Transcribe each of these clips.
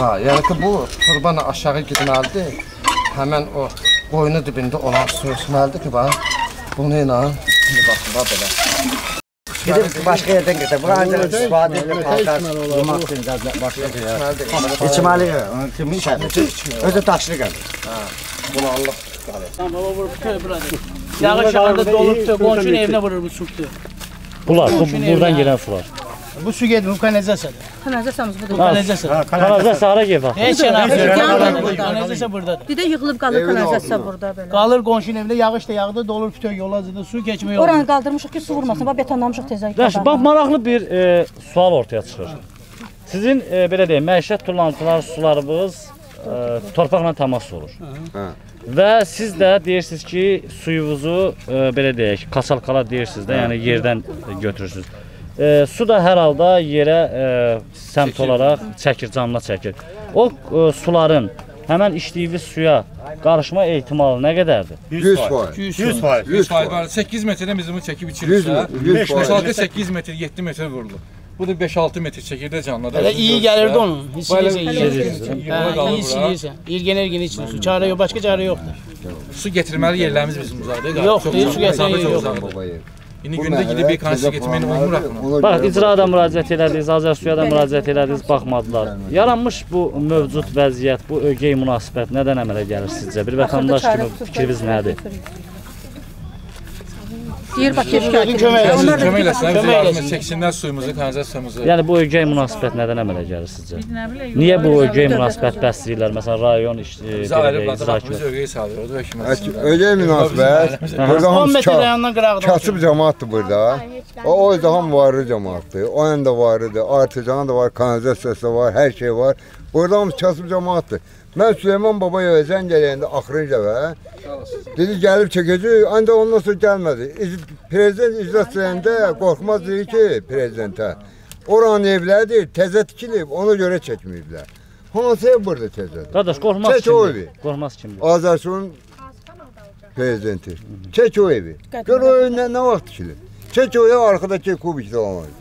Ha, yəni ki bu turban aşağı getməlidir. Həmin o qoyunu dibində olan su içməlidir ki, bax. Bunu ilə indi baxın, bax belə. Gidip başka yerden getir. Bu ancak istifadə edilip paltar bulmak için de başka bir yer. İçməlidir. İçmeli ya. Onun kimin şərti? Özü taşlı gəlir. Bunu Allah Tamam baba vur tutuyor burada. Yağış yağında dolup tutuyor. Komşunun evine vurur bu su tutuyor. Bunlar, bu, buradan gelen sular. Bu su geldi bu kanalizasyon. Kanalizasyamız budur. Kanalizasyon. Kanalizasiya hara gedir bax. Heç yana. Yandı. Kanalizasyon buradadır. Bir de yığılıb qalır kanalizasiya burada belə. Qalır qonşunun evində yağış da yağdı, dolur bütün yol azında su keçmək olmur. Oranı qaldırmışıq ki, su vurmasın. Bax betonlamışıq tezə. Yaxşı, bax maraqlı bir e, sual ortaya çıxır. Sizin e, belə deyim, məişət tullantılar, sularınız e, torpaqla təmas olur. Və siz də deyirsiniz ki, suyunuzu e, belə deyək, kasalkala deyirsiniz də, yəni yerdən götürürsünüz. E, su da hər halda yerə e, səmt olaraq çəkir, canına çəkir. O e, suların həmən içdiyiniz suya qarışma ehtimalı nə qədərdir? 100 faiz. 100 faiz. 100 faiz var. 8 metreden biz bunu çekip 100 içirirsə, 100 faiz. Misal 8 metre, 7 metre vurulur. Bu da 5-6 metre çekirdə canlıda. Elə iyi gəlirdi onun. Hiss Böyle. Hə, qalır hiss bura. edirsən. İlgən ergən için su. Çarə yox, başqa çarə yoxdur. Su getirməli yerlərimiz bizim deyil, uzaq, su yox. uzaqda. İndi gündə gidib bir kanalize getirməyin olmur. Bax, icrada müraciət elədiniz, Azərsuya da müraciət elədiniz, baxmadılar. Yaranmış bu mövcud vəziyyət, bu ögey münasibət nədən əmələ gəlir sizcə? Bir vətəndaş kimi fikriniz nədir? Deyir bax keşkə. Kömək eləsin. Siz kömək eləsinlər, bizim eləsin. çəksinlər suyumuzu, kanalizasiyamızı. Yəni bu ögey münasibət nədən əmələ gəlir sizcə? Niyə bu ögey münasibət bəsləyirlər? Məsələn, rayon e, da hökumət. Öyle münasibət. Burada 10 hamısı kasıb cemaatdır burada. O o yüzden ham varlı cemaatdır. O yanda varlıdır. Artican da var, kanalizasiyası da var, her şey var. Burada hamısı kasıb cemaatdır. Ben Süleyman Baba'ya özen geleyinde akırınca ve dedi gelip çekeceği ancak ondan sonra gelmedi. İz, prezident iclaslarında korkmaz dedi ki prezidente. Oranın evləri təzə tikilib, ona görə çəkməyiblər. Hansı ev burada təzədir? Qardaş, qorxmaz Çək o kimdir? evi. Qorxmaz kimdir? Azərsun prezidenti. Çək o evi. Gör o ev nə, nə vaxt tikilib. Çək o ev arkadakı kubikdə olan.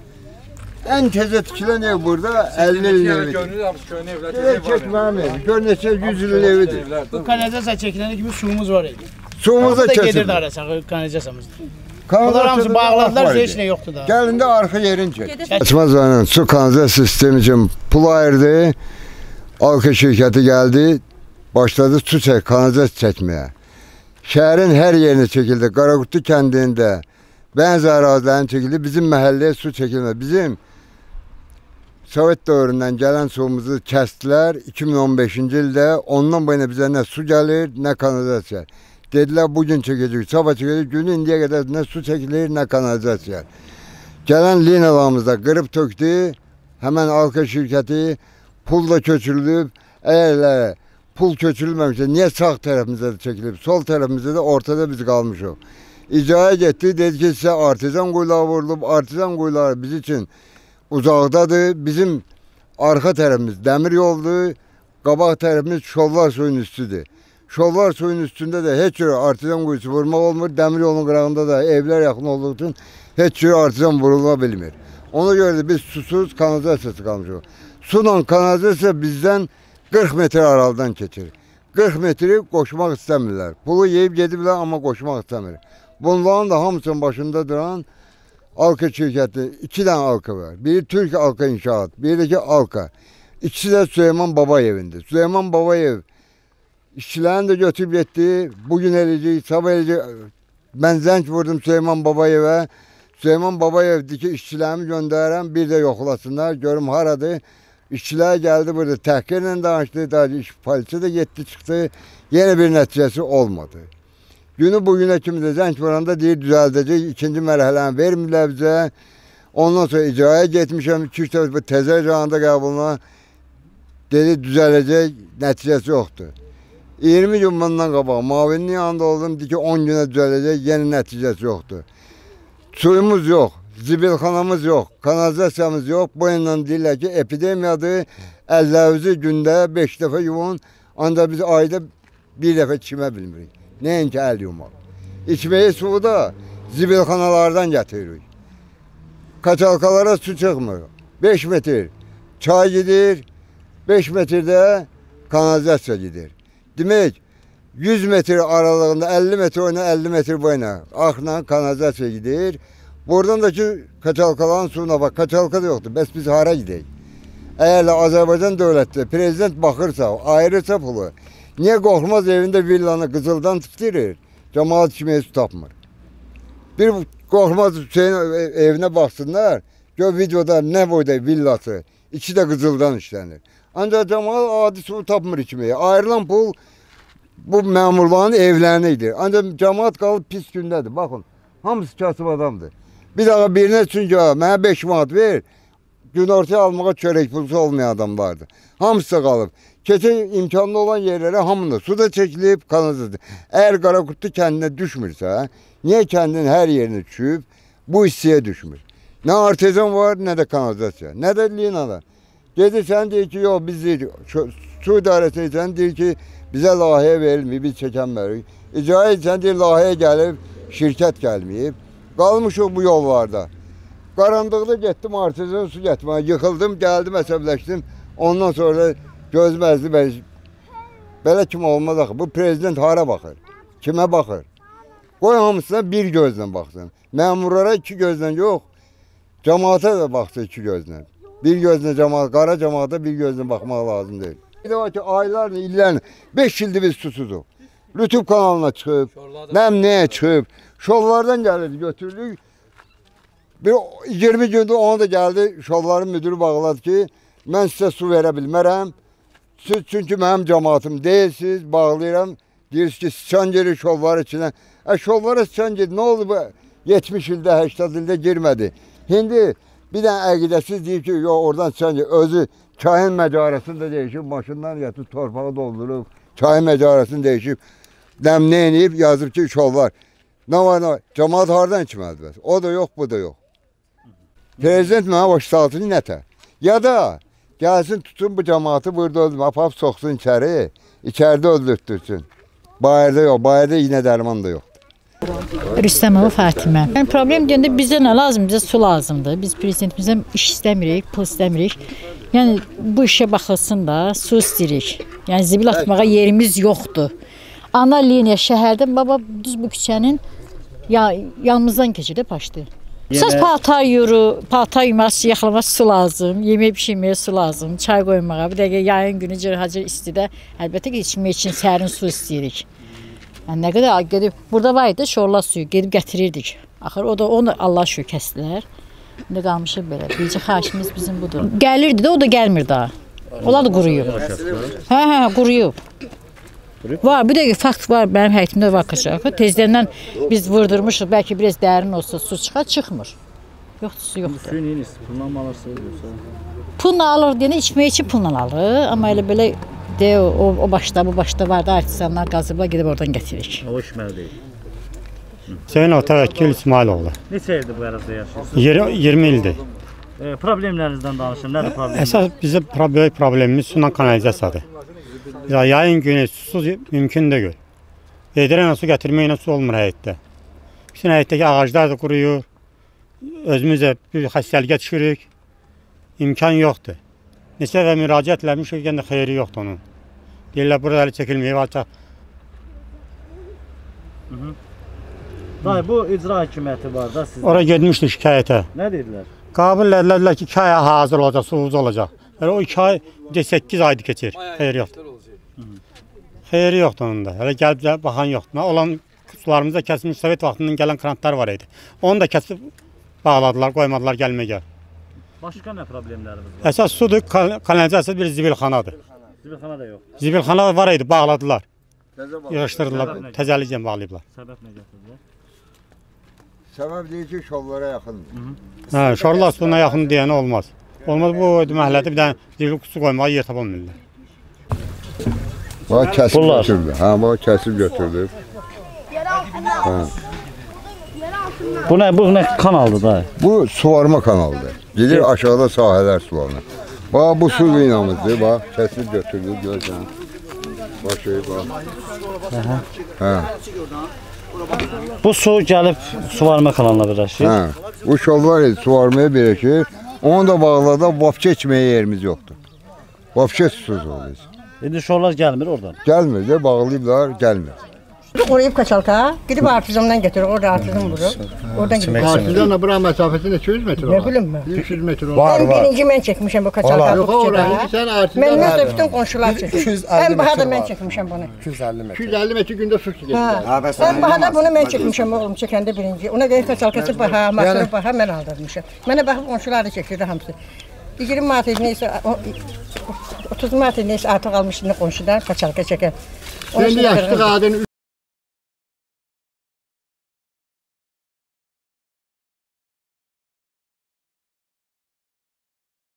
Ən təzə tikilən ev burada 50 ilin evidir. Görünür, hamısı köhnə evlər, Gəl təzə çək mənim evi. Gör neçə 100 ilin evidir. Bu kanalizasiya çəkilənə kimi suyumuz var idi. Suyumuza Bu da gedirdi kesildi. arası kanalizasiyamızda. Bunlar hamısı Kanalizasiyada bağladılar, var heç idi. nə yoxdur da. Gəlin də arxa yerin çək. Gedir. Açmaz rayonun su kanalizasiya sistemi üçün pul ayırdı. Alka şirkəti gəldi, başladı su çək, kanalizasiya çəkməyə. Şəhərin hər yerinə çəkildi. Qaraqutlu kəndində bəzi ərazilərin çəkildi. Bizim məhəlləyə su çəkilmədi. Bizim Sovet dövründən gələn suyumuzu kəsdilər 2015-ci ildə. Ondan bu yana bizə nə su gəlir, nə kanalizasiya. Dedilər bu gün çəkəcək, sabah çəkəcək. Günü indiyə qədər nə su çəkilir, nə kanalizasiya. Gələn linalarımızda qırıb tökdü. Həmən Alka şirkəti pul da köçürülüb. Əgər pul köçürülməmişsə niyə sağ tərəfimizdə də çəkilib, sol tərəfimizdə də ortada biz qalmışıq. İcraya getdi, dedi ki, sizə artizan quyuları vurulub, artizan quyuları biz üçün uzaqdadır. Bizim arxa tərəfimiz dəmir yoldur, qabaq tərəfimiz şollar suyun üstüdür. Şollar suyun üstündə də heç cür artizan quyusu vurmaq olmur. Dəmir yolun qırağında da evlər yaxın olduğu üçün heç cür artizan vurula bilmir. Ona görə də biz susuz kanalizasiyası qalmışıq. Sunan kanalizasiya bizdən 40 metr aralıdan keçir. 40 metri qoşmaq istəmirlər. Pulu yeyib gediblər, amma qoşmaq istəmir. Bunların da hamısının başında duran Alka şirkəti, iki dənə Alka var. Biri Türk Alka İnşaat, biri də ki Alka. İkisi də Süleyman Babayev'indir. Süleyman Babayev işçilərini də götürüb getdi. Bugün eləcək, sabah eləcək. Mən zəng vurdum Süleyman Babayev'ə. Süleyman Babayev dedi ki, işçilərimi göndərəm, bir də yoxlasınlar, görüm haradır. İşçilər gəldi burada təhqirlə danışdı, daha iş polisi də getdi, çıxdı. Yenə bir nəticəsi olmadı. Günü bugünə kimi də zəng vuranda deyir düzəldəcək, ikinci mərhələni vermirlər bizə. Ondan sonra icraya getmişəm, 2-3 dəfə bu təzə icranda qəbuluna dedi düzələcək, nəticəsi yoxdur. 20 gün bundan qabaq mavinin yanında oldum, dedi ki 10 günə düzələcək, yenə nəticəsi yoxdur. Suyumuz yox, zibilxanamız yox, kanalizasiyamız yox. Bu ilə deyirlər ki, epidemiyadır. Əllərinizi gündə 5 dəfə yuvun, ancaq biz ayda bir dəfə çimə bilmirik. Nəinki əl yumaq. İçməyi suyu da zibilxanalardan getiririk. Kaçalkalara su çıxmır. 5 metr çay gedir, 5 metrdə kanalizasiya gedir. Demək 100 metr aralığında 50 metr oyna 50 metr boyuna axla kanalizasiya gedir. Buradan da ki kaçalkaların suyuna bak. Kaçalka da yoktur. Bəs biz hara gidək? Əgər Azərbaycan dövləti prezident baxırsa, ayırırsa pulu, niyə qorxmaz evində villanı qızıldan tikdirir? Cəmaət içməyə su tapmır. Bir qorxmaz Hüseyin ev- evinə baxsınlar, gör videoda nə boyda villası, içi də qızıldan işlənir. Ancaq cəmaət adi su tapmır içməyə. Ayrılan pul bu məmurların evlərinə idi. Ancaq cəmaət qalıb pis gündədir. Baxın, hamısı kasıb adamdır. Bir daha birinə çünki mənə 5 manat ver, günortaya almağa çörək pulusu olmayan adamlardır. Hamısı da qalıb. Keçən imkanlı olan yerlərə hamını su da çəkilib, kanalizadır. Əgər Qaraqutlu kəndinə düşmürsə, niyə kəndin hər yerinə düşüb, bu hissəyə düşmür? Nə artezan var, nə də kanalizasiya, nə də linada. Gedirsən deyir ki, yox biz deyir, su idarəsi edirsən deyir ki, bizə layihə verilməyib, biz çəkənmərik. İcra edirsən deyir, layihə gəlib, şirkət gəlməyib. Qalmışıq bu yollarda. Qaranlıqda getdim artezan su getməyə, yıxıldım, gəldim, əsəbləşdim. Ondan sonra gözüm əzdi, belə, kim olmaz axı. Bu prezident hara baxır? Kimə baxır? Qoy hamısına bir gözlə baxsın. Məmurlara iki gözlə yox, cəmaata da baxsın iki gözlə. Bir gözlə cəmaat, qara cəmaata bir gözlə baxmaq lazım deyil. Bir də var ki, aylarla, illərlə, 5 ildir biz susuzuq. Lütub kanalına çıxıb, nəm nəyə çıxıb, şollardan gəlirdi, götürdük. Bir 20 gündür ona da gəldi, şolların müdürü bağladı ki, mən sizə su verə bilmərəm. Siz çünki mənim cəmaatım deyilsiz, bağlayıram. Deyirsiniz ki, sıçan girir şollar içinə. E şollara sıçan gedir. Nə oldu bu? 70 ildə, 80 ildə girmədi. İndi bir dənə əqidəsiz deyir ki, yox oradan sıçan gedir. Özü çayın məcarəsində değişib, maşından yatıb torpağı doldurub, çayın məcarəsini değişib, dəmlə eləyib, yazıb ki, şollar. Nə var, nə var? Cəmaat hardan içməlidir? O da yox, bu da yox. Prezident mənə başsaltını nətə? Ya da gəlsin tutun bu cəmaatı burada öldürmə, apap soxsun içəri, içəridə öldürtdürsün. Bayırda yox, bayırda iynə dərman da yox. Rüstəmova Fatimə. Yəni problem deyəndə bizə nə lazım? Bizə su lazımdır. Biz prezidentimizdən iş istəmirik, pul istəmirik. Yəni bu işə baxılsın da, su istəyirik. Yəni zibil atmağa yerimiz yoxdur. Ana liniya şəhərdən baba düz bu küçənin ya yanımızdan keçir də paşdı. Səs paltar yuru, paltar yuması, yaxlaması su lazım, yemək bişirməyə su lazım, çay qoymağa. Bir dəqiqə yayın günü cırhacır istidə əlbəttə ki, içmək üçün sərin su istəyirik. Yəni nə qədər gedib burada var idi şorla suyu gedib gətirirdik. Axır o da onu Allah şükür kəsdilər. İndi qalmışıq belə. Bircə xahişimiz bizim budur. Gəlirdi də o da gəlmir daha. Onlar da quruyub. Hə, hə, quruyub. Var, bir dəqiqə fakt var, mənim həyətimdə var qaçaq. Tezdəndən biz vurdurmuşuq, bəlkə biraz dərin olsa su çıxar, çıxmır. Yoxdur, su yoxdur. Suyun yeni pulla mı alırsınız yoksa? Pulla alır deyəndə içmək üçün pulla alır, amma elə belə de o, o başda, bu başda var da artisanlar qazıblar gedib oradan gətiririk. O içməli deyil. Hüseyin Otavəkkil İsmailoğlu. Neçə ildir bu ərazidə yaşayırsınız? Yer- 20 ildir. E, problemlərinizdən danışın. Nədir problem? Əsas bizim böyük problemimiz sunan kanalizasiyadır. Ya yayın günü susuz mümkün deyil. Edirən su gətirməklə su olmur həyətdə. Bütün həyətdəki ağaclar da quruyur. Özümüz də bir xəstəliyə düşürük. İmkan yoxdur. Neçə və müraciət eləmişik, yenə xeyri yoxdur onun. Deyirlər burada əli çəkilməyib, alçaq. Dayı bu icra hakimiyyəti var da sizdə. Ora getmişdik şikayətə. Nə dedilər? Qəbul edilər ki, 2 aya hazır olacaq, suvuz olacaq. Elə o 2 ay, bir də 8 aydır keçir. Xeyri yoxdur. Xeyri yoxdur onun da. Hələ gəlib də baxan yoxdur. Nə olan sularımızda kəsilmiş Sovet vaxtından gələn krantlar var idi. Onu da kəsib bağladılar, qoymadılar gəlməyə. Başqa nə problemləriniz var? Əsas sudur, kan- kanalizasiya bir zibilxanadır. Zibilxana da yox. Zibilxana var idi, bağladılar. Yığışdırdılar, təzəliklə bağlayıblar. Səbəb nə gətirdilər? Səbəb deyir ki, şollara yaxındır. Hə, şorla suyuna yaxın deyəni olmaz. Olmaz bu məhəllədə bir dənə zibil qutusu qoymağa yer tapa bilmirlər. Bax kəsib Pullar. götürdü. Hə, bax kəsib götürdü. Bu nə? Bu nə kanaldır dayı? Bu suvarma kanalıdır. Gedir aşağıda sahələr suvarına. Bax bu su linamızdır. Bax kəsib götürdü görsən. Başı bax. Hə. Bu su gəlib suvarma kanalına birləşir. Hə. Bu şol var idi, suvarmaya birləşir. Onu da bağlada vapçə içməyə yerimiz yoxdur. Vapçə susuz olur. İndi şorlar gəlmir oradan. Gəlmir də bağlayıblar, gəlmir. Qoruyub kaçalka, gidib artizamdan getirir, orada artizam vurur. Oradan gidib. Partizanla bura mesafesi neçə yüz metre Ne var? bileyim ben. 300 metre olur. Var Ben var. birinci ben çekmişim bu kaçalka Yox, ora, sən artizan Məndən var. sonra bütün qonşular. 250 En bahada mən çəkmişəm bunu. 250 metre. 250 metre gündə su gedir. Ha. En bahada bunu mən çəkmişəm oğlum çəkəndə birinci. Ona görə kaçalkası baha, masraf baha mən aldırmışam. Mənə baxıb qonşular da çəkirdi hamısı. 20 manat neysə, o- 30 manat neysə artıq almışdı qonşudan kaçalka çəkən. Şimdi yaşlı kadın